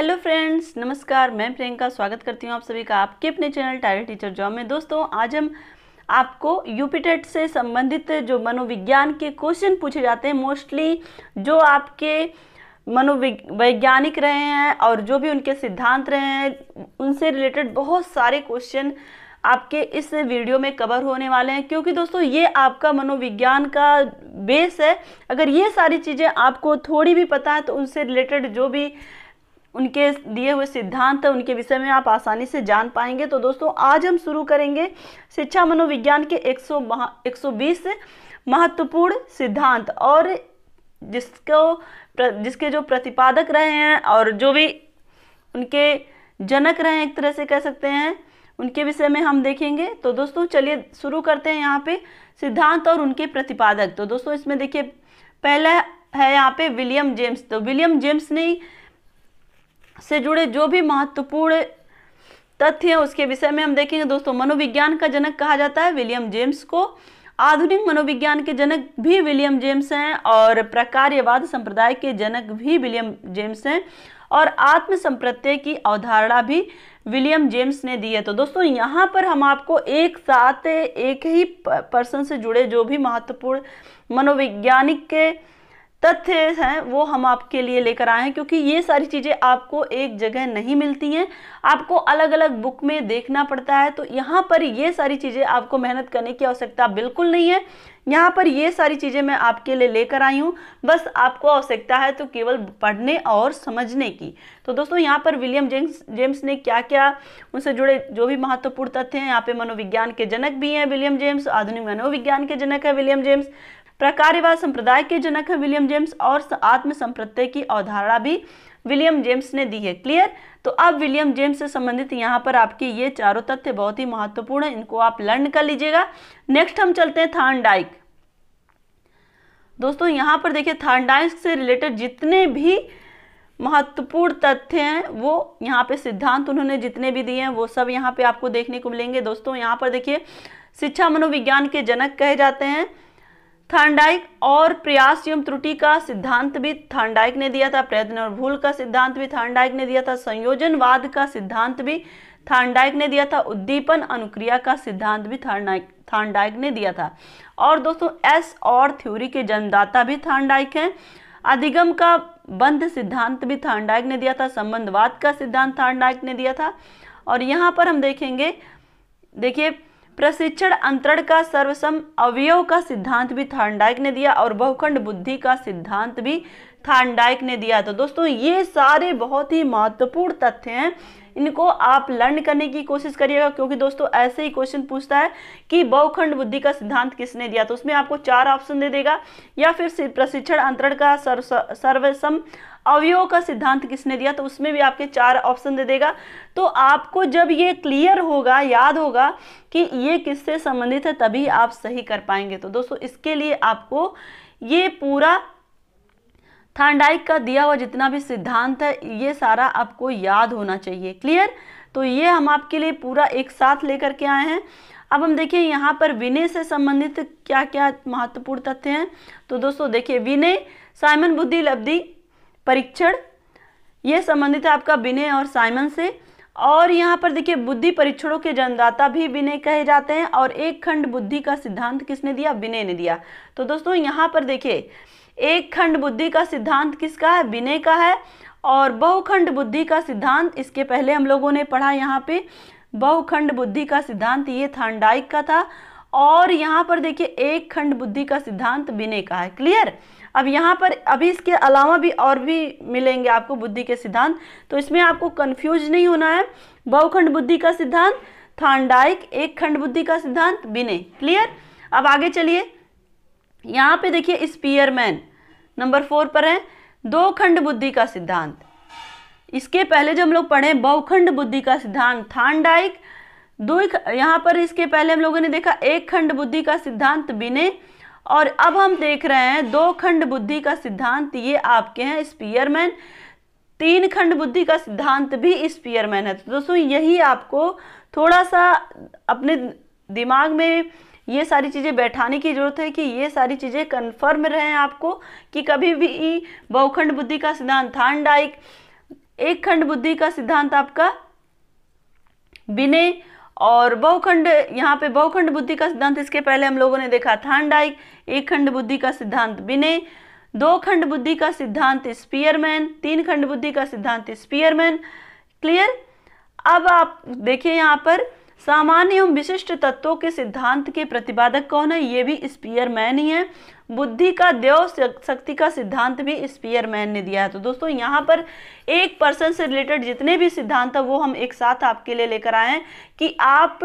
Hello friends, नमस्कार, मैं प्रियंका स्वागत करती हूँ आप सभी का आपके अपने चैनल टायर टीचर जॉब में। दोस्तों, आज हम आपको यूपीटेट से संबंधित जो मनोविज्ञान के क्वेश्चन पूछे जाते हैं। मोस्टली जो आपके मनोवैज्ञानिक रहे हैं और जो भी उनके सिद्धांत रहे हैं, उनसे रिलेटेड बहुत सारे क्वेश्चन आपके इस वीडियो में कवर होने वाले हैं। क्योंकि दोस्तों, ये आपका मनोविज्ञान का बेस है। अगर ये सारी चीज़ें आपको थोड़ी भी पता है तो उनसे रिलेटेड जो भी उनके दिए हुए सिद्धांत, उनके विषय में आप आसानी से जान पाएँगे। तो दोस्तों, आज हम शुरू करेंगे शिक्षा मनोविज्ञान के 100 120 महत्वपूर्ण सिद्धांत और जिसको जिसके जो प्रतिपादक रहे हैं और जो भी उनके जनक रहे हैं, एक तरह से कह सकते हैं, उनके विषय में हम देखेंगे। तो दोस्तों, चलिए शुरू करते हैं यहाँ पे सिद्धांत और उनके प्रतिपादक। तो दोस्तों, इसमें देखिए, पहला है यहाँ पे विलियम जेम्स। तो विलियम जेम्स ने से जुड़े जो भी महत्वपूर्ण तथ्य हैं, उसके विषय में हम देखेंगे। दोस्तों, मनोविज्ञान का जनक कहा जाता है विलियम जेम्स को। आधुनिक मनोविज्ञान के जनक भी विलियम जेम्स हैं और प्रकार्यवाद संप्रदाय के जनक भी विलियम जेम्स हैं और आत्म संप्रत्यय की अवधारणा भी विलियम जेम्स ने दी है। तो दोस्तों, यहाँ पर हम आपको एक साथ एक ही पर्सन से जुड़े जो भी महत्वपूर्ण मनोवैज्ञानिक के तथ्य हैं, वो हम आपके लिए लेकर आए हैं, क्योंकि ये सारी चीज़ें आपको एक जगह नहीं मिलती हैं। आपको अलग अलग बुक में देखना पड़ता है तो यहाँ पर ये सारी चीज़ें आपको मेहनत करने की आवश्यकता बिल्कुल नहीं है। यहाँ पर ये सारी चीज़ें मैं आपके लिए लेकर आई हूँ, बस आपको आवश्यकता है तो केवल पढ़ने और समझने की। तो दोस्तों, यहाँ पर विलियम जेम्स जेम्स ने क्या क्या उनसे जुड़े जो भी महत्वपूर्ण तथ्य हैं, यहाँ पे मनोविज्ञान के जनक भी हैं विलियम जेम्स, आधुनिक मनोविज्ञान के जनक है विलियम जेम्स। प्रकार्यवाद संप्रदाय के जनक है विलियम जेम्स और आत्म संप्रत्यय की अवधारणा भी विलियम जेम्स ने दी है। क्लियर? तो अब विलियम जेम्स से संबंधित यहाँ पर आपके ये चारों तथ्य बहुत ही महत्वपूर्ण है। इनको आप लर्न कर लीजिएगा। नेक्स्ट हम चलते हैं थानडाइक। दोस्तों, यहाँ पर देखिए, थानडाइक से रिलेटेड जितने भी महत्वपूर्ण तथ्य हैं, वो यहाँ पे सिद्धांत उन्होंने जितने भी दिए हैं, वो सब यहाँ पे आपको देखने को मिलेंगे। दोस्तों, यहाँ पर देखिए, शिक्षा मनोविज्ञान के जनक कहे जाते हैं। थांडाइक और प्रयास एवं त्रुटि का सिद्धांत भी थांडाइक ने दिया था, प्रयत्न और भूल का सिद्धांत भी थांडाइक ने दिया था, संयोजनवाद का सिद्धांत भी थांडाइक ने दिया था, उद्दीपन अनुक्रिया का सिद्धांत भी थांडाइक थांडाइक ने दिया था। और दोस्तों, एस और थ्योरी के जन्मदाता भी थांडाइक हैं। अधिगम का बंध सिद्धांत भी थांडाइक ने दिया था, संबंधवाद का सिद्धांत थांडाइक ने दिया था। और यहाँ पर हम देखेंगे, देखिए प्रशिक्षण अंतरण का सर्वसम अवयव का सिद्धांत भी थांडाइक ने दिया और बहुखंड बुद्धि का सिद्धांत भी थांडाइक ने दिया। तो दोस्तों, ये सारे बहुत ही महत्वपूर्ण तथ्य हैं। इनको आप लर्न करने की कोशिश करिएगा, क्योंकि दोस्तों, ऐसे ही क्वेश्चन पूछता है कि बहुखंड बुद्धि का सिद्धांत किसने दिया? तो उसमें आपको चार ऑप्शन दे देगा। या फिर प्रशिक्षण अंतरण का सर्व सर्वसम अवयव का सिद्धांत किसने दिया तो उसमें भी आपके चार ऑप्शन दे देगा। तो आपको जब ये क्लियर होगा, याद होगा कि ये किससे संबंधित है, तभी आप सही कर पाएँगे। तो दोस्तों, इसके लिए आपको ये पूरा थांडाइक का दिया हुआ जितना भी सिद्धांत है, ये सारा आपको याद होना चाहिए। क्लियर तो ये हम आपके लिए पूरा एक साथ लेकर के आए हैं। अब हम देखिए, यहाँ पर विनय से संबंधित क्या क्या महत्वपूर्ण तथ्य हैं। तो दोस्तों, देखिए, विनय, साइमन बुद्धि लब्धि परीक्षण, ये संबंधित है आपका विनय और साइमन से। और यहाँ पर देखिए, बुद्धि परीक्षणों के जन्मदाता भी विनय कहे जाते हैं और एक खंड बुद्धि का सिद्धांत किसने दिया? विनय ने दिया। तो दोस्तों, यहाँ पर देखिए, एक खंड बुद्धि का सिद्धांत किसका है? विनय का है। और बहुखंड बुद्धि का सिद्धांत, इसके पहले हम लोगों ने पढ़ा यहाँ पे, बहुखंड बुद्धि का सिद्धांत ये थांडाइक का था। और यहाँ पर देखिए, एक खंड बुद्धि का सिद्धांत विनय का है। क्लियर? अब यहाँ पर अभी इसके अलावा भी और भी मिलेंगे आपको बुद्धि के सिद्धांत। तो इसमें आपको कन्फ्यूज़ नहीं होना है। बहुखंड बुद्धि का सिद्धांत, थांडाइक एक खंड बुद्धि का सिद्धांत, बिने। क्लियर अब आगे चलिए। यहाँ पे देखिए स्पीयरमैन नंबर फोर पर है। दो खंड बुद्धि का सिद्धांत। इसके पहले जो हम लोग पढ़े, बहुखंड बुद्धि का सिद्धांत, थांडाइक दो यहाँ पर इसके पहले हम लोगों ने देखा एक खंड बुद्धि का सिद्धांत विनय और अब हम देख रहे हैं दो खंड बुद्धि का सिद्धांत, ये आपके हैं स्पीयरमैन। तीन खंड बुद्धि का सिद्धांत भी स्पीयरमैन है। तो दोस्तों, यही आपको थोड़ा सा अपने दिमाग में ये सारी चीज़ें बैठाने की ज़रूरत है कि ये सारी चीज़ें कन्फर्म रहें आपको कि कभी भी बहुखंड बुद्धि का सिद्धांत थानडाइक एक खंड बुद्धि का सिद्धांत आपका विनय और बहुखंड, यहाँ पे बहुखंड बुद्धि का सिद्धांत, इसके पहले हम लोगों ने देखा थानडाइक, एक खंड बुद्धि का सिद्धांत बिने, दो खंड बुद्धि का सिद्धांत स्पीयरमैन, तीन खंड बुद्धि का सिद्धांत स्पीयरमैन, क्लियर? अब आप देखिए यहाँ पर सामान्य एवं विशिष्ट तत्वों के सिद्धांत के प्रतिपादक कौन है? ये भी स्पीयरमैन ही है। बुद्धि का, देव शक्ति का सिद्धांत भी स्पीयरमैन ने दिया है। तो दोस्तों, यहाँ पर एक पर्सन से रिलेटेड जितने भी सिद्धांत है, वो हम एक साथ आपके लिए लेकर आए हैं कि आप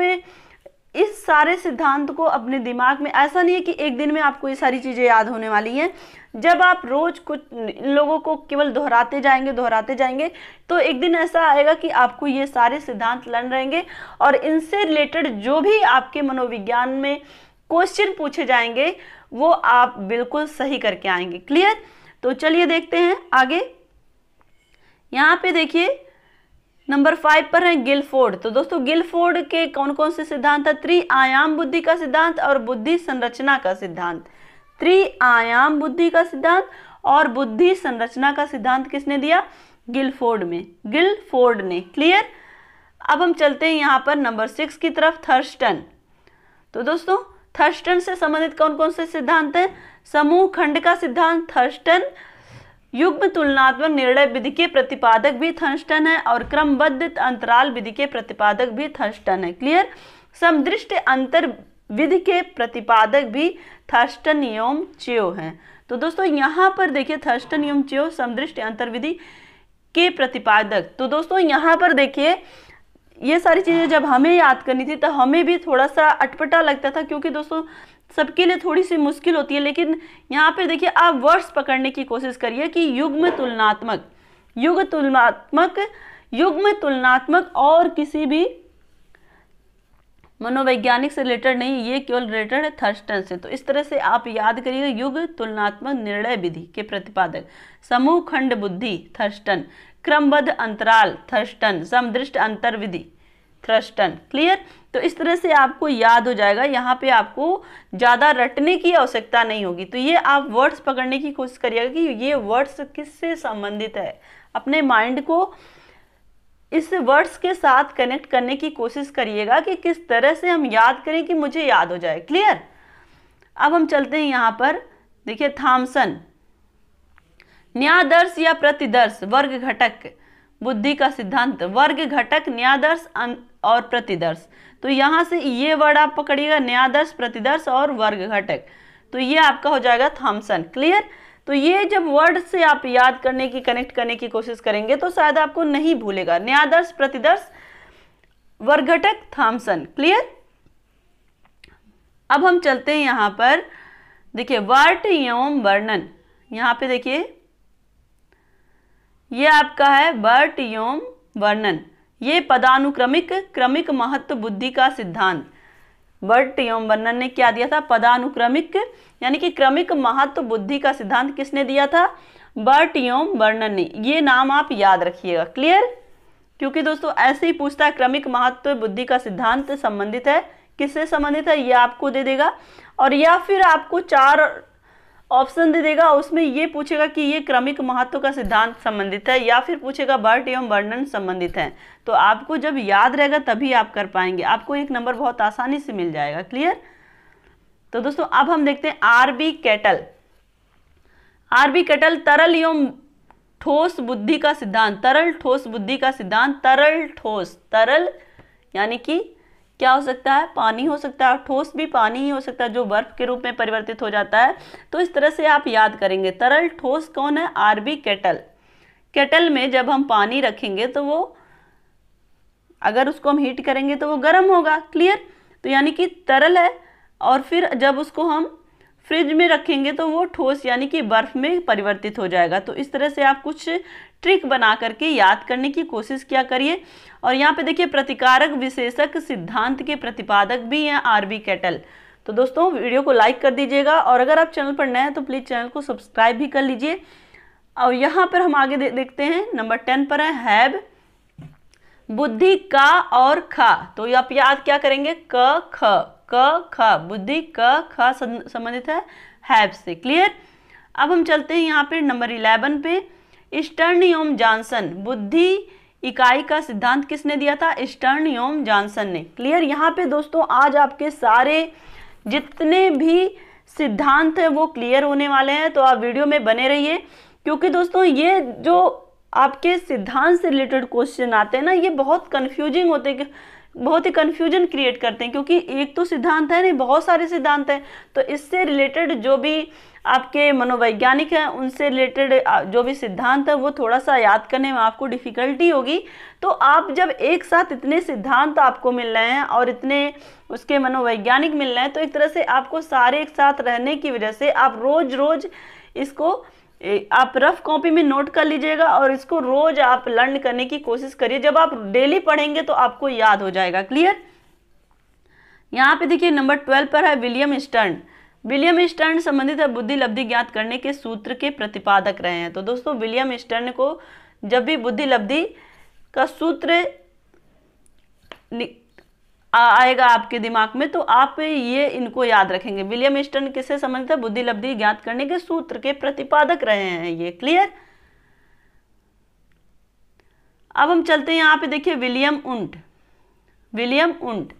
इस सारे सिद्धांत को अपने दिमाग में, ऐसा नहीं है कि एक दिन में आपको ये सारी चीज़ें याद होने वाली हैं। जब आप रोज कुछ लोगों को केवल दोहराते जाएँगे दोहराते जाएँगे तो एक दिन ऐसा आएगा कि आपको ये सारे सिद्धांत लर्न रहेंगे और इनसे रिलेटेड जो भी आपके मनोविज्ञान में क्वेश्चन पूछे जाएँगे, वो आप बिल्कुल सही करके आएँगे। क्लियर? तो चलिए देखते हैं आगे। यहाँ पे देखिए नंबर फाइव पर है गिलफोर्ड। तो दोस्तों, गिलफोर्ड के कौन कौन से सिद्धांत है? त्रि आयाम बुद्धि का सिद्धांत और बुद्धि संरचना का सिद्धांत। त्रि आयाम बुद्धि का सिद्धांत और बुद्धि संरचना का सिद्धांत किसने दिया? गिलफोर्ड में। गिलफोर्ड ने। क्लियर? अब हम चलते हैं यहाँ पर नंबर सिक्स की तरफ़, थर्स्टन। तो दोस्तों, थर्स्टन से संबंधित कौन कौन से सिद्धांत हैं? समूह खंड का सिद्धांत, थर्स्टन युग्म तुलनात्मक निर्णय विधि के प्रतिपादक भी थर्स्टन है और क्रमबद्ध अंतराल विधि के प्रतिपादक भी थर्स्टन है। क्लियर समदृष्ट अंतर विधि के प्रतिपादक भी थर्स्टन नियम च्यो हैं। तो दोस्तों, यहाँ पर देखिए थर्स्टन नियम च्यो, समदृष्ट अंतर विधि के प्रतिपादक। तो दोस्तों, यहाँ पर देखिए, ये सारी चीज़ें जब हमें याद करनी थी तो हमें भी थोड़ा सा अटपटा लगता था, क्योंकि दोस्तों सबके लिए थोड़ी सी मुश्किल होती है, लेकिन यहाँ पे देखिए आप वर्ड्स पकड़ने की कोशिश करिए कि युग्म तुलनात्मक युग तुलनात्मक, युग्म तुलनात्मक और किसी भी मनोवैज्ञानिक से रिलेटेड नहीं, ये केवल रिलेटेड है थर्स्टन से। तो इस तरह से आप याद करिएगा युग तुलनात्मक निर्णय विधि के प्रतिपादक, समूह खंड बुद्धि, थर्स्टन, क्रमबद्ध अंतराल, थर्स्टन, समदृष्ट अंतर विधि थ्रस्टन। क्लियर? तो इस तरह से आपको याद हो जाएगा, यहाँ पे आपको ज़्यादा रटने की आवश्यकता नहीं होगी। तो ये आप वर्ड्स पकड़ने की कोशिश करिएगा कि ये वर्ड्स किससे संबंधित है? अपने माइंड को इस वर्ड्स के साथ कनेक्ट करने की कोशिश करिएगा कि किस तरह से हम याद करें कि मुझे याद हो जाए। क्लियर अब हम चलते हैं यहाँ पर। देखिए थामसन न्यादर्श या प्रतिदर्श? वर्ग घटक। बुद्धि का सिद्धांत। वर्ग घटक न्यादर्श और प्रतिदर्श। तो यहाँ से ये वर्ड आप पकड़िएगा न्यादर्श प्रतिदर्श और वर्ग घटक। तो ये आपका हो जाएगा थॉमसन। क्लियर? तो ये जब वर्ड से आप याद करने की, कनेक्ट करने की कोशिश करेंगे तो शायद आपको नहीं भूलेगा। न्यादर्श प्रतिदर्श वर्गटक थॉमसन। क्लियर? अब हम चलते हैं यहाँ पर। देखिए वर्ट एवं वर्णन। यहाँ पे देखिए। ये आपका है वर्ट एवं वर्णन। ये पदानुक्रमिक, क्रमिक महत्व बुद्धि का सिद्धांत। वर्ट एवं वर्णन ने क्या दिया था? पदानुक्रमिक, यानी कि क्रमिक महत्व बुद्धि का सिद्धांत किसने दिया था? बर्ट एवं वर्णन ने। ये नाम आप याद रखिएगा। क्लियर? क्योंकि दोस्तों, ऐसे ही पूछता है, क्रमिक महत्व बुद्धि का सिद्धांत संबंधित है। किससे संबंधित है? ये आपको दे देगा। और या फिर आपको चार ऑप्शन दे देगा, उसमें ये पूछेगा कि ये क्रमिक महत्व का सिद्धांत संबंधित है या फिर पूछेगा बर्ट एवं वर्णन संबंधित है। तो आपको जब याद रहेगा तभी आप कर पाएँगे। आपको एक नंबर बहुत आसानी से मिल जाएगा। क्लियर? तो दोस्तों, अब हम देखते हैं आरबी कैटल। आरबी कैटल तरल एवं ठोस बुद्धि का सिद्धांत, तरल ठोस बुद्धि का सिद्धांत, तरल ठोस, तरल, यानी कि क्या हो सकता है? पानी हो सकता है, ठोस भी पानी ही हो सकता है, जो बर्फ़ के रूप में परिवर्तित हो जाता है। तो इस तरह से आप याद करेंगे, तरल ठोस कौन है? RB kettle. केटल में जब हम पानी रखेंगे तो वो, अगर उसको हम हीट करेंगे तो वो गर्म होगा क्लियर तो यानी कि तरल है, और फिर जब उसको हम फ्रिज में रखेंगे तो वो ठोस यानी कि बर्फ़ में परिवर्तित हो जाएगा। तो इस तरह से आप कुछ ट्रिक बना करके याद करने की कोशिश किया करिए। और यहाँ पे देखिए प्रतिकारक विशेषक सिद्धांत के प्रतिपादक भी हैं आरबी कैटल। तो दोस्तों वीडियो को लाइक कर दीजिएगा और अगर आप चैनल पर नए हैं तो प्लीज़ चैनल को सब्सक्राइब भी कर लीजिए। और यहाँ पर हम आगे दे, देखते हैं नंबर टेन पर है हैब बुद्धि का और खा। तो आप याद क्या करेंगे? क ख क ख बुद्धि क ख संबंधित है हैब से। क्लियर? अब हम चलते हैं यहाँ पे नंबर इलेवन पे। स्टर्नियोम जॉनसन बुद्धि इकाई का सिद्धांत किसने दिया था? स्टर्नियोम जॉनसन ने। क्लियर? यहाँ पे दोस्तों, आज आपके सारे जितने भी सिद्धांत हैं वो क्लियर होने वाले हैं तो आप वीडियो में बने रहिए, क्योंकि दोस्तों, ये जो आपके सिद्धांत से रिलेटेड क्वेश्चन आते हैं ना, ये बहुत कन्फ्यूजिंग होते हैं, बहुत ही कन्फ्यूज़न क्रिएट करते हैं, क्योंकि एक तो सिद्धांत है नहीं, बहुत सारे सिद्धांत हैं तो इससे रिलेटेड जो भी आपके मनोवैज्ञानिक हैं, उनसे रिलेटेड जो भी सिद्धांत है, वो थोड़ा सा याद करने में आपको डिफ़िकल्टी होगी। तो आप जब एक साथ इतने सिद्धांत आपको मिल रहे हैं और इतने उसके मनोवैज्ञानिक मिल रहे हैं तो एक तरह से आपको सारे एक साथ रहने की वजह से आप रोज़ रोज़ इसको आप रफ कॉपी में नोट कर लीजिएगा और इसको रोज आप लर्न करने की कोशिश करिए। जब आप डेली पढ़ेंगे तो आपको याद हो जाएगा। क्लियर यहाँ पे देखिए नंबर ट्वेल्व पर है विलियम स्टर्न विलियम स्टर्न संबंधित बुद्धि लब्धि ज्ञात करने के सूत्र के प्रतिपादक रहे हैं। तो दोस्तों, विलियम स्टर्न को जब भी बुद्धि लब्धि का सूत्र आएगा आपके दिमाग में तो आप ये इनको याद रखेंगे। विलियम स्टर्न किससे संबंधित है? बुद्धि लब्धि ज्ञात करने के सूत्र के प्रतिपादक रहे हैं। ये क्लियर? अब हम चलते हैं। यहाँ पे देखिए, विलियम उंट। विलियम उंट।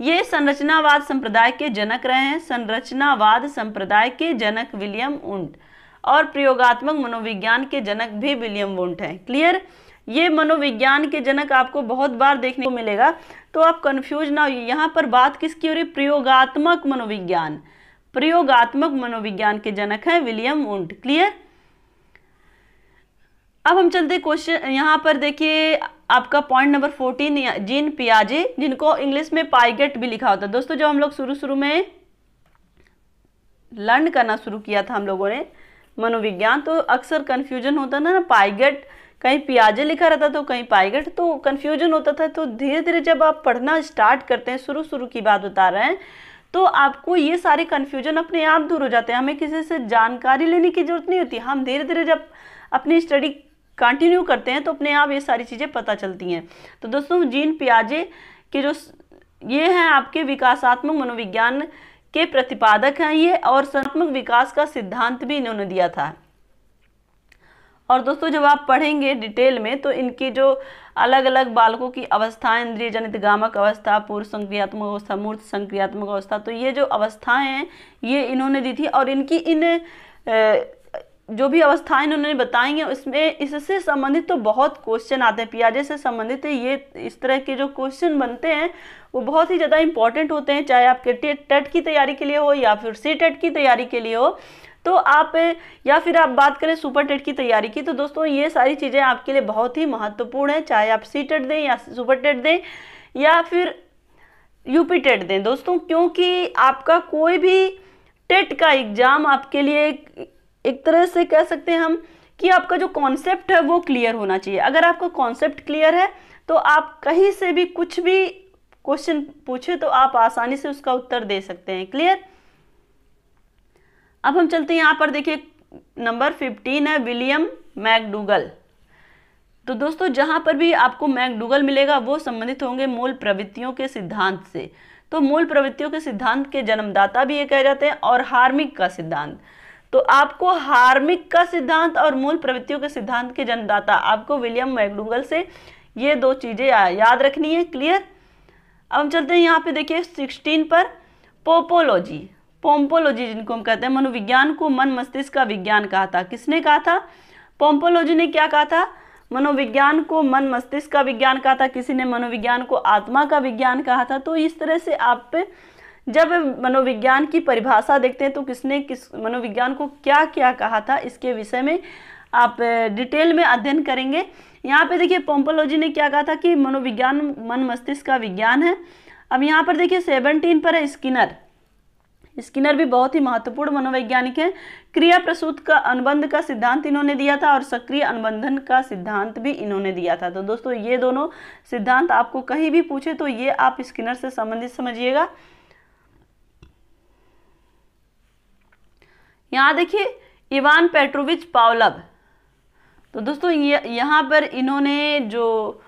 ये संरचनावाद संप्रदाय के जनक रहे हैं। संरचनावाद संप्रदाय के जनक विलियम उंट और प्रयोगात्मक मनोविज्ञान के जनक भी विलियम उंट हैं। क्लियर? ये मनोविज्ञान के जनक आपको बहुत बार देखने को मिलेगा। तो आप कंफ्यूज ना हो यहाँ पर बात किसकी हो रही प्रयोगात्मक मनोविज्ञान। प्रयोगात्मक मनोविज्ञान के जनक हैं विलियम उंट क्लियर? अब हम चलते क्वेश्चन यहाँ पर देखिए आपका पॉइंट नंबर फोर्टीन जीन पियाजे जिनको इंग्लिश में पाइगेट भी लिखा होता है। दोस्तों जब हम लोग शुरू शुरू में लर्न करना शुरू किया था हम लोगों ने, मनोविज्ञान तो अक्सर कन्फ्यूज़न होता ना ना, पाइगेट, कहीं पियाजे लिखा रहता तो कहीं पाइगेट तो कन्फ्यूज़न होता था तो धीरे धीरे जब आप पढ़ना स्टार्ट करते हैं शुरू शुरू की बात बता रहे हैं तो आपको ये सारे कन्फ्यूज़न अपने आप दूर हो जाते हैं। हमें किसी से जानकारी लेने की ज़रूरत नहीं होती। हम धीरे धीरे जब अपनी स्टडी कंटिन्यू करते हैं तो अपने आप ये सारी चीज़ें पता चलती हैं। तो दोस्तों, जीन पियाजे के जो ये हैं आपके विकासात्मक मनोविज्ञान के प्रतिपादक हैं ये, और सनात्मक विकास का सिद्धांत भी इन्होंने दिया था। और दोस्तों, जब आप पढ़ेंगे डिटेल में तो इनकी जो अलग अलग बालकों की अवस्थाएँ इंद्रिय जनित गामक अवस्था पूर्व संक्रियात्मक अवस्था, मूर्त संक्रियात्मक अवस्था तो ये जो अवस्थाएँ हैं, ये इन्होंने दी थी, और इनकी इन जो भी अवस्थाएँ इन्होंने बताई हैं, उसमें इससे संबंधित तो बहुत क्वेश्चन आते हैं पियाजे से संबंधित ये इस तरह के जो क्वेश्चन बनते हैं, वो बहुत ही ज़्यादा इंपॉर्टेंट होते हैं, चाहे आपके टेट की तैयारी के लिए हो या फिर सी टेट की तैयारी के लिए हो। तो आप, या फिर आप बात करें सुपर टेट की तैयारी की तो दोस्तों ये सारी चीज़ें आपके लिए बहुत ही महत्वपूर्ण है, चाहे आप सी टेट दें या सुपर टेट दें, या फिर यूपी टेट दें। दोस्तों, क्योंकि आपका कोई भी टेट का एग्ज़ाम आपके लिए एक, तरह से कह सकते हैं हम कि आपका जो कॉन्सेप्ट है वो क्लियर होना चाहिए। अगर आपका कॉन्सेप्ट क्लियर है तो आप कहीं से भी कुछ भी क्वेश्चन पूछे तो आप आसानी से उसका उत्तर दे सकते हैं। क्लियर अब हम चलते हैं यहाँ पर देखिए नंबर फिफ्टीन है विलियम मैकडूगल तो दोस्तों जहाँ पर भी आपको मैकडूगल मिलेगा वो संबंधित होंगे मूल प्रवृत्तियों के सिद्धांत से। तो मूल प्रवृत्तियों के सिद्धांत के जन्मदाता भी ये कह जाते हैं और हार्मिक का सिद्धांत। तो आपको हार्मिक का सिद्धांत और मूल प्रवृत्तियों के सिद्धांत के जन्मदाता आपको विलियम मैकडूगल से ये दो चीज़ें याद रखनी है, क्लियर? अब हम चलते हैं यहाँ पे देखिए सिक्सटीन पर, पोपोलॉजी। पोम्पोलॉजी जिनको हम कहते हैं, मनोविज्ञान को मन मस्तिष्क का विज्ञान कहा था। किसने कहा था? पोम्पोलॉजी ने क्या कहा था? मनोविज्ञान को मन मस्तिष्क का विज्ञान कहा था। किसी ने मनोविज्ञान को आत्मा का विज्ञान कहा था। तो इस तरह से आप जब मनोविज्ञान की परिभाषा देखते हैं तो किसने किस मनोविज्ञान को क्या क्या कहा था, इसके विषय में आप डिटेल में अध्ययन करेंगे। यहाँ पे देखिए, पोम्पोलॉजी ने क्या कहा था कि मनोविज्ञान मन मस्तिष्क का विज्ञान है। अब यहाँ पर देखिए, सेवनटीन पर है स्किनर। स्किनर भी बहुत ही महत्वपूर्ण मनोवैज्ञानिक है। क्रिया प्रसूत का अनुबंध का सिद्धांत इन्होंने दिया था और सक्रिय अनुबंधन का सिद्धांत भी इन्होंने दिया था। तो दोस्तों, ये दोनों सिद्धांत आपको कहीं भी पूछे तो ये आप स्किनर से संबंधित समझिएगा। यहाँ देखिए, इवान पेट्रोविच पावलब तो दोस्तों यहाँ पर इन्होंने जो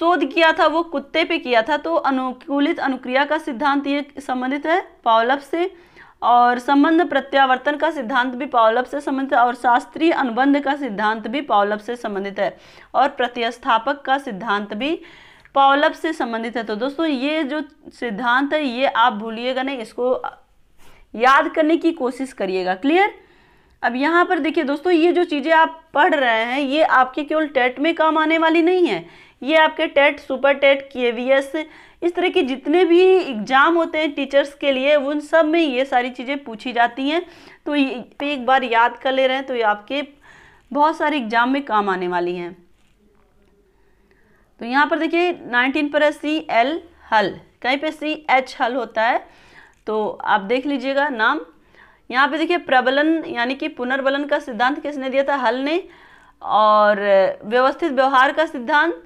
शोध किया था, वो कुत्ते पे किया था तो अनुकूलित अनुक्रिया का सिद्धांत ये संबंधित है पावलप से, और संबंध प्रत्यावर्तन का सिद्धांत भी पावलब से संबंधित है, और शास्त्रीय अनुबंध का सिद्धांत भी पावलब से संबंधित है, और प्रतिस्थापक का सिद्धांत भी पावलब से संबंधित है। तो दोस्तों, ये जो सिद्धांत है, ये आप भूलिएगा नहीं, इसको याद करने की कोशिश करिएगा। क्लियर अब यहाँ पर देखिए दोस्तों, ये जो चीज़ें आप पढ़ रहे हैं, ये आपके केवल टेट में काम आने वाली नहीं है। ये आपके टेट, सुपर टेट के इस तरह के जितने भी एग्ज़ाम होते हैं टीचर्स के लिए, उन सब में ये सारी चीज़ें पूछी जाती हैं। तो ये एक बार याद कर ले रहे हैं तो ये आपके बहुत सारे एग्ज़ाम में काम आने वाली हैं। तो यहाँ पर देखिए 19 पर है सी एल हल कहीं पे सी एच हल होता है तो आप देख लीजिएगा नाम। यहाँ पे देखिए प्रबलन, यानी कि पुनर्बलन का सिद्धांत किसने दिया था? हल ने। और व्यवस्थित व्यवहार का सिद्धांत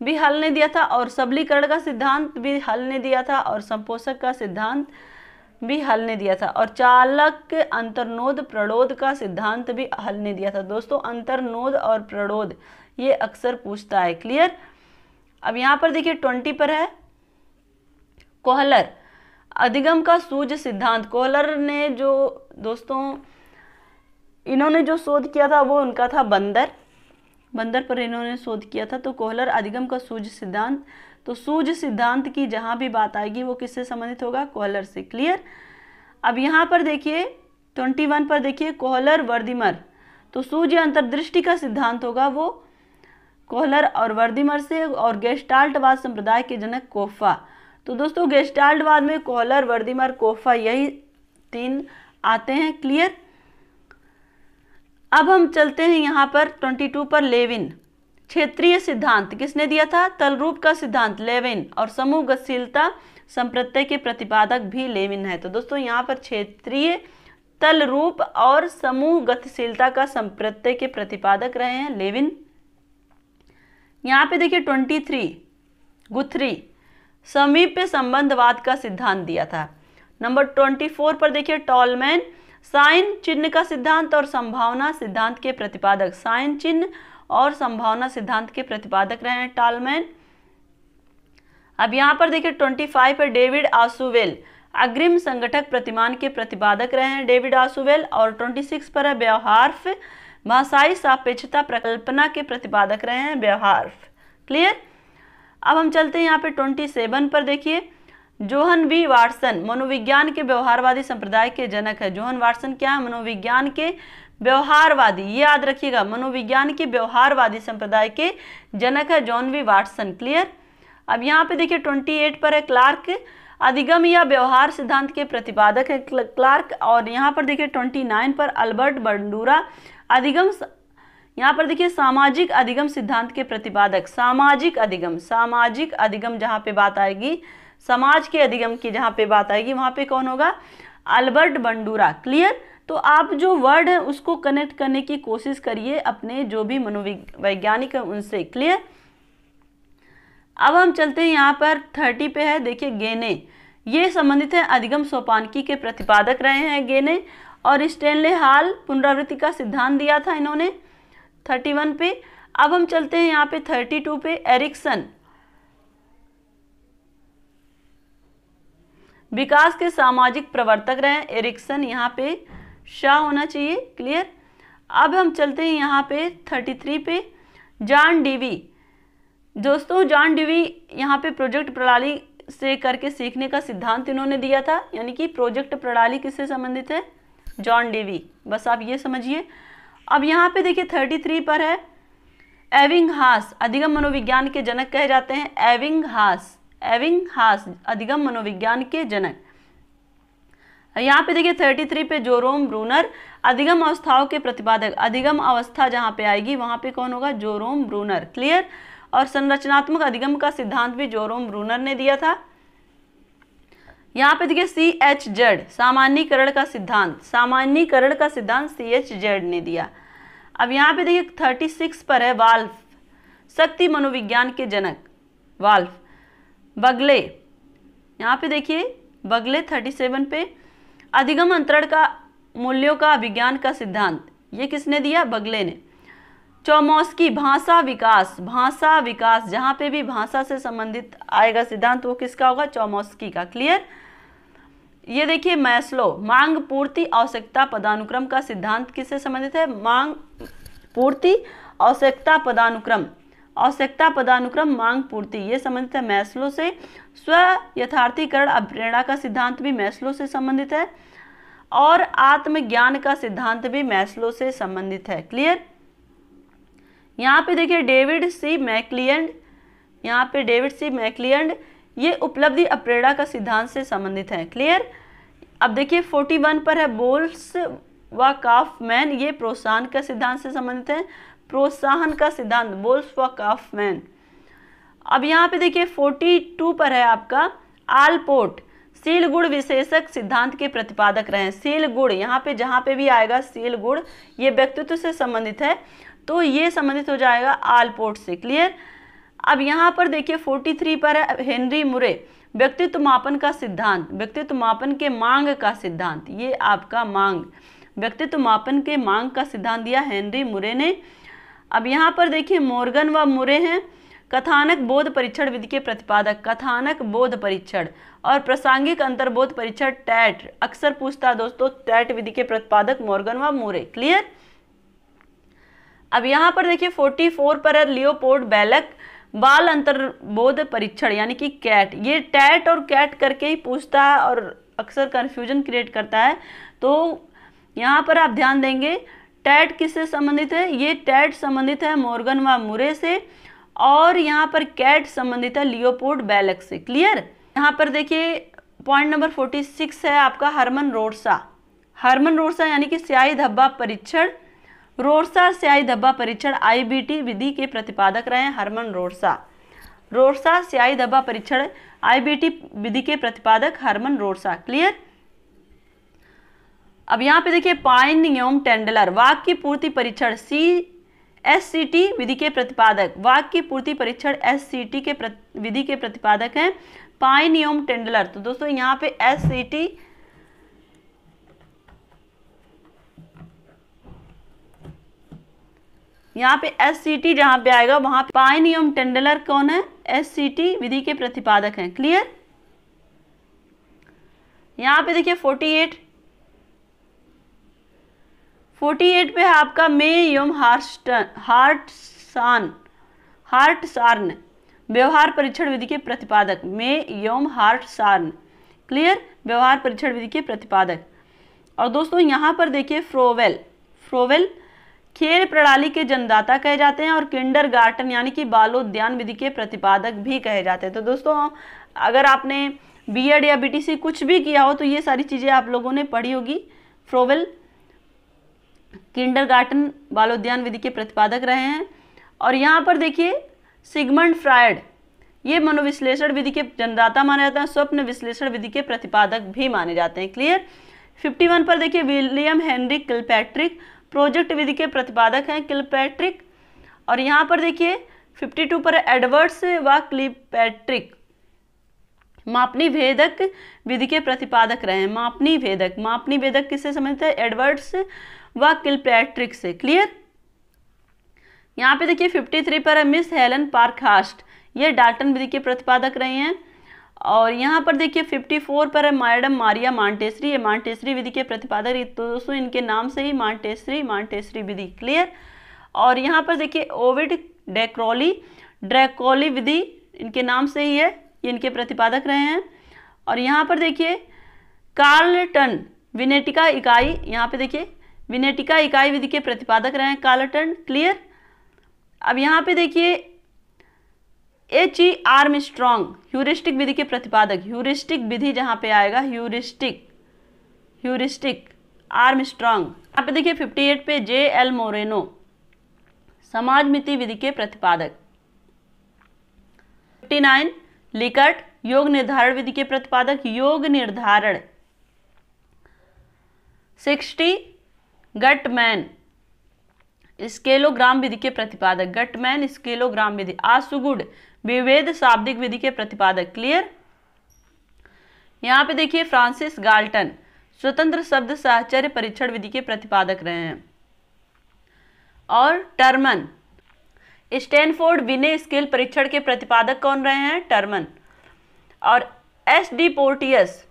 भी हल ने दिया था, और सबलीकरण का सिद्धांत भी हल ने दिया था, और संपोषक का सिद्धांत भी हल ने दिया था, और चालक अंतर्नोद प्रणोद का सिद्धांत भी हल ने दिया था। दोस्तों, अंतर्नोद और प्रणोद ये अक्सर पूछता है। क्लियर? अब यहाँ पर देखिए ट्वेंटी पर है। कोहलर अधिगम का सूज सिद्धांत। कोहलर ने जो दोस्तों, इन्होंने जो शोध किया था, वो उनका था बंदर। बंदर पर इन्होंने शोध किया था तो कोहलर अधिगम का सूज सिद्धांत। तो सूज सिद्धांत की जहाँ भी बात आएगी, वो किससे संबंधित होगा? कोहलर से। क्लियर? अब यहाँ पर देखिए, ट्वेंटी वन पर देखिए कोहलर वर्दिमर। तो सूर्य अंतर्दृष्टि का सिद्धांत होगा वो कोहलर और वर्दिमर से, और गेस्टाल्टवाद संप्रदाय के जनक कोफा। तो दोस्तों गेस्टाल्टवाद में कोहलर वर्दिमर कोफा यही तीन आते हैं क्लियर अब हम चलते हैं यहाँ पर 22 पर लेविन क्षेत्रीय सिद्धांत, किसने दिया था? तल रूप का सिद्धांत लेविन और समूह गतिशीलता संप्रत्यय के प्रतिपादक भी लेविन है। तो दोस्तों, यहाँ पर क्षेत्रीय तल रूप और समूह गतिशीलता का संप्रत्यय के प्रतिपादक रहे हैं लेविन यहाँ पे देखिए ट्वेंटी थ्री गुथरी। समीप्य संबंधवाद का सिद्धांत दिया था। नंबर ट्वेंटी फोर पर देखिए, टॉलमैन, साइन चिन्ह का सिद्धांत और संभावना सिद्धांत के प्रतिपादक। साइन चिन्ह और संभावना सिद्धांत के प्रतिपादक रहे हैं टॉलमैन। अब यहाँ पर देखिए, ट्वेंटी फाइव पर डेविड आसुवेल। अग्रिम संगठक प्रतिमान के प्रतिपादक रहे हैं डेविड आसुवेल और ट्वेंटी सिक्स पर है व्यवहार भाषाई सापेक्षता प्रकल्पना के प्रतिपादक रहे हैं व्यवहार क्लियर? अब हम चलते हैं यहाँ पे ट्वेंटी सेवन पर देखिए। Johan we. वाटसन, मनोविज्ञान के व्यवहारवादी संप्रदाय के जनक है। जोहन वाटसन क्या है? मनोविज्ञान के व्यवहारवादी। ये याद रखिएगा, मनोविज्ञान के व्यवहारवादी संप्रदाय के जनक है जॉन वी. वाटसन। क्लियर अब यहाँ पे देखिए ट्वेंटी एट पर है क्लार्क। अधिगम या व्यवहार सिद्धांत के प्रतिपादक है क्लार्क। और यहाँ पर देखिए ट्वेंटी नाइन पर अल्बर्ट बंडूरा। अधिगम यहाँ पर देखिए, सामाजिक अधिगम सिद्धांत के प्रतिपादक, सामाजिक अधिगम सामाजिक अधिगम जहाँ पे बात आएगी, समाज के अधिगम की जहाँ पे बात आएगी, वहाँ पे कौन होगा? Albert Bandura, clear? तो आप जो वर्ड है, उसको कनेक्ट करने की कोशिश करिए अपने जो भी मनोवैज्ञानिक है, उनसे, क्लियर? अब हम चलते हैं, यहाँ पर थर्टी पे है, देखिए, गेने। ये संबंधित है, अधिगम सोपानकी के प्रतिपादक रहे हैं, गेने। और स्टेनले हाल पुनरावृत्ति का सिद्धांत दिया था इन्होंने। थर्टी वन पे। अब हम चलते हैं यहाँ पे थर्टी टू पे, एरिक्सन। विकास के सामाजिक प्रवर्तक रहे एरिक्सन यहाँ पे। शाह होना चाहिए, क्लियर? अब हम चलते हैं यहाँ पे थर्टी थ्री पे, जॉन डीवी। दोस्तों, जॉन डीवी यहाँ पे प्रोजेक्ट प्रणाली से करके सीखने का सिद्धांत इन्होंने दिया था, यानी कि प्रोजेक्ट प्रणाली किससे संबंधित है? John Dewey. बस आप ये समझिए। अब यहाँ पे देखिए थर्टी थ्री पर है। एविंग हास अधिगम मनोविज्ञान के जनक कहे जाते हैं। एविंग हास एविंग हास अधिगम मनोविज्ञान के जनक। यहाँ पे देखिए थर्टी थ्री पे जोरोम ब्रूनर अधिगम अवस्थाओं के प्रतिपादक। अधिगम अवस्था जहाँ पे आएगी, वहाँ पे कौन होगा? जोरोम ब्रूनर क्लियर और संरचनात्मक अधिगम का सिद्धांत भी जोरोम ब्रूनर ने दिया था। यहाँ पे देखिए सी एच जेड सामान्यकरण का सिद्धांत, सामान्यकरण का सिद्धांत सी एच जेड ने दिया। अब यहाँ पे देखिए थर्टी सिक्स पर है वाल्फ शक्ति मनोविज्ञान के जनक वाल्फ बगले। यहाँ पे देखिए बगले थर्टी सेवन पे, अधिगम अंतरण का, मूल्यों का विज्ञान का सिद्धांत, ये किसने दिया? बगले ने। चौमौसकी भाषा विकास भाषा विकास, जहाँ पे भी भाषा से संबंधित आएगा सिद्धांत, वो किसका होगा? चौमौसकी का क्लियर ये देखिए मैस्लो मांग पूर्ति आवश्यकता पदानुक्रम का सिद्धांत किससे संबंधित है? मांग पूर्ति आवश्यकता पदानुक्रम। आवश्यकता पदानुक्रम, मांग पूर्ति। ये संबंधित है मैस्लो से। स्व यथार्थीकरण अप्रेरणा का सिद्धांत भी मैस्लो से संबंधित है। और आत्मज्ञान का सिद्धांत भी मैस्लो से संबंधित है। क्लियर? यहाँ पे देखिए, डेविड सी मैक्लियंड यहाँ पे डेविड सी मैक्लियंड ये उपलब्धि अप्रेरणा का सिद्धांत से संबंधित है। क्लियर अब देखिए 41 पर है बोल्स व काफमैन, ये प्रोत्साहन का सिद्धांत से संबंधित है। प्रोत्साहन का सिद्धांत, बोल्स व काफमैन। अब यहाँ पे देखिए 42 पर है आपका, आलपोर्ट सील गुण विशेषक सिद्धांत के प्रतिपादक रहे सील गुण यहाँ पे जहाँ पे भी आएगा सील गुण ये व्यक्तित्व से संबंधित है। तो ये संबंधित हो जाएगा आलपोर्ट से। क्लियर अब यहाँ पर देखिए 43 पर है हेनरी मुरे व्यक्तित्व मापन का सिद्धांत व्यक्तित्व मापन के मांग का सिद्धांत, ये आपका मांग। व्यक्तित्व मापन के मांग का सिद्धांत दिया हेनरी मुरे ने। अब यहाँ पर देखिए मोर्गन व मुरे हैं। कथानक बोध परीक्षण विधि के प्रतिपादक, कथानक बोध परीक्षण और प्रासंगिक अंतर्बोध परीक्षण टैट अक्सर पूछता है दोस्तों टैट विधि के प्रतिपादक मोर्गन व मुरे क्लियर अब यहाँ पर देखिए 44 पर है लियोपोर्ड बैलक बाल अंतर्बोध परीक्षण, यानी कि कैट। ये टैट और कैट करके ही पूछता है और अक्सर कन्फ्यूज़न क्रिएट करता है। तो यहाँ पर आप ध्यान देंगे, टैट किससे संबंधित है? ये टैट संबंधित है मोर्गन व मुरे से और यहाँ पर कैट संबंधित है लियोपोर्ड बैलक से। क्लियर यहाँ पर देखिए पॉइंट नंबर फोर्टी सिक्स है आपका हरमन रोडसा। हरमन रोडसा, यानी कि स्याही धब्बा परीक्षण। रोडसा स्याही धब्बा परीक्षण आईबीटी विधि के प्रतिपादक रहे हरमन रोडसा रोडसा स्याही धब्बा परीक्षण आईबीटी विधि के प्रतिपादक हरमन रोडसा क्लियर अब यहाँ पे देखिए, पाइन योम टेंडलर, वाक की पूर्ति परीक्षण सी एस सी टी विधि के प्रतिपादक। वाक की पूर्ति परीक्षण एस सी टी के विधि के प्रतिपादक हैं पाइन योम टेंडलर। तो दोस्तों, यहाँ पे एससीटी सी टी यहाँ पे एस सी टी जहाँ पे आएगा, वहाँ पे पाइनियम टेंडलर कौन है? एस सी टी विधि के प्रतिपादक हैं। क्लियर यहाँ पे देखिए फोर्टी एट फोर्टी एट पे है आपका मे यम हार्स्टन हार्टसान हार्ट सार्न व्यवहार परीक्षण विधि के प्रतिपादक। मे यम हार्ट सार्न क्लियर व्यवहार परीक्षण विधि के प्रतिपादक। और दोस्तों, यहाँ पर देखिए फ्रोवेल। फ्रोवेल खेल प्रणाली के जन्मदाता कहे जाते हैं और किंडर गार्टन यानी कि बालोद्यान विधि के प्रतिपादक भी कहे जाते हैं। तो दोस्तों, अगर आपने बी या बीटीसी कुछ भी किया हो तो ये सारी चीज़ें आप लोगों ने पढ़ी होगी। फ्रोवेल किंडर गार्टन, बालोद्यान विधि के प्रतिपादक रहे हैं। और यहाँ पर देखिए, सिगमंड फ्रायड, ये मनोविश्लेषण विधि के जन्मदाता माने जाते हैं, स्वप्न विश्लेषण विधि के प्रतिपादक भी माने जाते हैं। क्लियर 51 पर देखिए विलियम हेनरी किलपैट्रिक प्रोजेक्ट विधि के प्रतिपादक हैं किलपैट्रिक। और यहाँ पर देखिए 52 पर एडवर्ड्स व क्लिपैट्रिक। मापनी भेदक विधि के प्रतिपादक रहे हैं। मापनी भेदक। मापनी भेदक किससे संबंधित है? एडवर्ड्स व क्लिपैट्रिक से। क्लियर? यहाँ पे देखिए 53 पर है मिस हेलन पार्कहास्ट ये डाल्टन विधि के प्रतिपादक रहे हैं। और यहाँ पर देखिए 54 पर है मैडम मारिया मांटेसरी। ये मांटेसरी विधि के प्रतिपादक तो दोस्तों इनके नाम से ही मांटेसरी मांटेसरी विधि क्लियर और यहाँ पर देखिए ओविड डेक्रोली, ड्रैकोली विधि इनके नाम से ही है, ये इनके प्रतिपादक रहे हैं। और यहाँ पर देखिए कार्लटन, विनेटिका इकाई, यहाँ पे देखिए विनेटिका इकाई विधि के प्रतिपादक रहे हैं, कार्लटन क्लियर अब यहाँ पे देखिए H E Armstrong heuristic विधि के प्रतिपादक ह्यूरिस्टिक विधि जहाँ पे आएगा ह्यूरिस्टिक ह्यूरिस्टिक आर्म स्ट्रॉन्ग यहाँ पे देखिए 58 पे जे एल मोरेनो समाज मिति विधि के प्रतिपादक। 59 लिकट योग निर्धारण विधि के प्रतिपादक, योग निर्धारण। 60 गटमैन स्केलोग्राम विधि के प्रतिपादक। गटमैन स्केलोग्राम विधि आसुगुड विभेद शाब्दिक विधि के प्रतिपादक क्लियर यहाँ पे देखिए फ्रांसिस गाल्टन, स्वतंत्र शब्द साहचर्य परीक्षण विधि के प्रतिपादक रहे हैं। और टर्मन, स्टैनफोर्ड विने स्किल परीक्षण के प्रतिपादक कौन रहे हैं? टर्मन। और एस डी पोर्टियस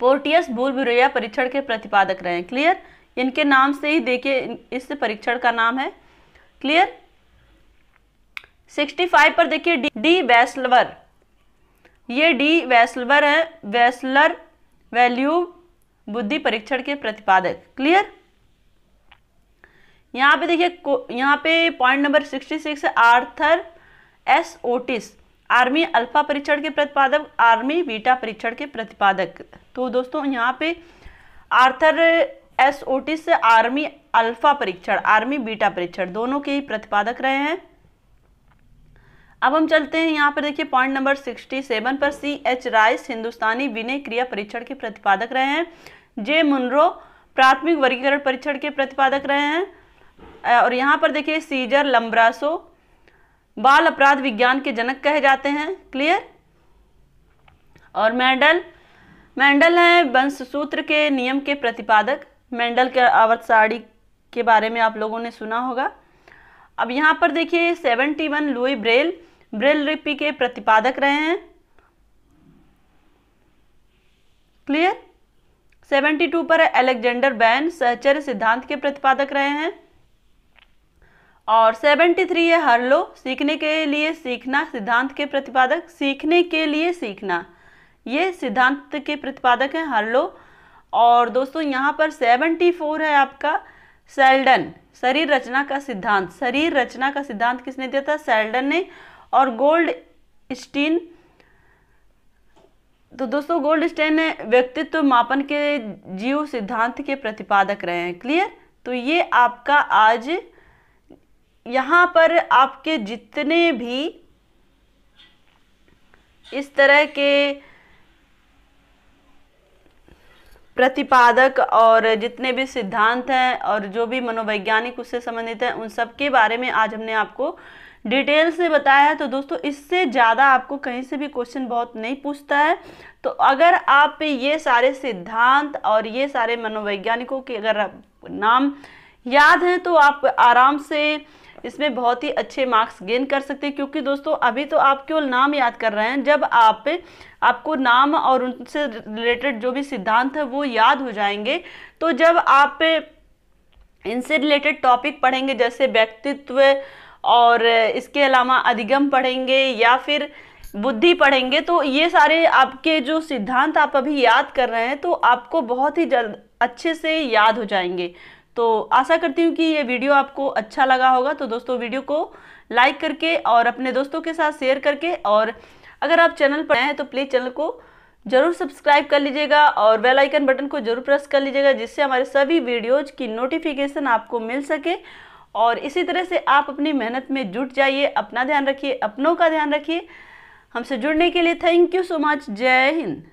पोर्टियस भूलभुरैया परीक्षण के प्रतिपादक रहे हैं। क्लियर इनके नाम से ही देखिए इस परीक्षण का नाम है। क्लियर 65 पर देखिए डी, डी वैसलवर। ये डी वैसलवर है। वैसलर वैल्यू बुद्धि परीक्षण के प्रतिपादक। क्लियर? यहाँ पे देखिए यहाँ पे point number 66 Arthur S Otis army alpha परीक्षण के प्रतिपादक आर्मी बीटा परीक्षण के प्रतिपादक। तो दोस्तों यहाँ पे Arthur S Otis army alpha परीक्षण आर्मी बीटा परीक्षण दोनों के ही प्रतिपादक रहे हैं। अब हम चलते हैं यहाँ पर, देखिए पॉइंट नंबर 67 पर सी एच राइस हिंदुस्तानी विनय क्रिया परीक्षण के प्रतिपादक रहे हैं। जे मुनरो प्राथमिक वर्गीकरण परीक्षण के प्रतिपादक रहे हैं। और यहाँ पर, देखिए सीजर लम्ब्रासो बाल अपराध विज्ञान के जनक कहे जाते हैं। क्लियर और मैंडल मैंडल है वंश सूत्र के नियम के प्रतिपादक। मैंडल के आवर्त साड़ी के बारे में आप लोगों ने सुना होगा। अब यहाँ पर, देखिए seventy one Louis Braille Braille लिपि के प्रतिपादक रहे हैं। क्लियर सेवेंटी टू पर अलेक्जेंडर बैन सहचर्य सिद्धांत के प्रतिपादक रहे हैं। और 73 है हरलो, सीखने के लिए सीखना, सिद्धांत के प्रतिपादक, सीखने के लिए सीखना। ये सिद्धांत के प्रतिपादक हैं हरलो। और दोस्तों, यहाँ पर 74 है आपका सेल्डन शरीर रचना का सिद्धांत। शरीर रचना का सिद्धांत किसने दिया था? सेल्डन ने। और गोल्ड स्टीन तो दोस्तों गोल्ड स्टेन व्यक्तित्व मापन के जीव सिद्धांत के प्रतिपादक रहे हैं। क्लियर? तो ये आपका आज, यहाँ पर आपके जितने भी इस तरह के प्रतिपादक और जितने भी सिद्धांत हैं और जो भी मनोवैज्ञानिक उससे संबंधित हैं, उन सब के बारे में आज हमने आपको डिटेल से बताया है तो दोस्तों इससे ज़्यादा आपको कहीं से भी क्वेश्चन बहुत नहीं पूछता है। तो अगर आप ये सारे सिद्धांत और ये सारे मनोवैज्ञानिकों के अगर नाम याद हैं तो आप आराम से इसमें बहुत ही अच्छे मार्क्स गेन कर सकते हैं, क्योंकि दोस्तों अभी तो आप केवल नाम याद कर रहे हैं। जब आप, आपको नाम और उनसे रिलेटेड जो भी सिद्धांत है, वो याद हो जाएँगे। तो जब आप इनसे रिलेटेड टॉपिक पढ़ेंगे, जैसे व्यक्तित्व और इसके अलावा अधिगम पढ़ेंगे या फिर बुद्धि पढ़ेंगे तो ये सारे आपके जो सिद्धांत आप अभी याद कर रहे हैं तो आपको बहुत ही जल्द अच्छे से याद हो जाएँगे। तो आशा करती हूँ कि ये वीडियो आपको अच्छा लगा होगा। तो दोस्तों, वीडियो को लाइक करके और अपने दोस्तों के साथ शेयर करके, और अगर आप चैनल पर आए हैं तो प्लीज़ चैनल को ज़रूर सब्सक्राइब कर लीजिएगा और बेल आइकन बटन को ज़रूर प्रेस कर लीजिएगा, जिससे हमारे सभी वीडियोज़ की नोटिफिकेशन आपको मिल सके। और इसी तरह से आप अपनी मेहनत में जुट जाइए, अपना ध्यान रखिए, अपनों का ध्यान रखिए। हमसे जुड़ने के लिए थैंक यू सो मच। जय हिंद।